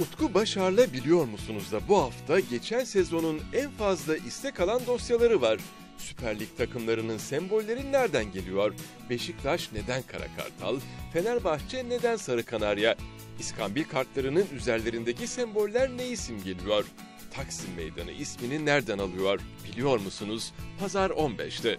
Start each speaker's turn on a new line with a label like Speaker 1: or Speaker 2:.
Speaker 1: Utku Başar'la biliyor musunuz da bu hafta geçen sezonun en fazla istek alan dosyaları var. Süper Lig takımlarının sembolleri nereden geliyor? Beşiktaş neden Kara Kartal? Fenerbahçe neden Sarı Kanarya? İskambil kartlarının üzerlerindeki semboller neyi simgeliyor? Taksim Meydanı ismini nereden alıyor? Biliyor musunuz? Pazar 15'te.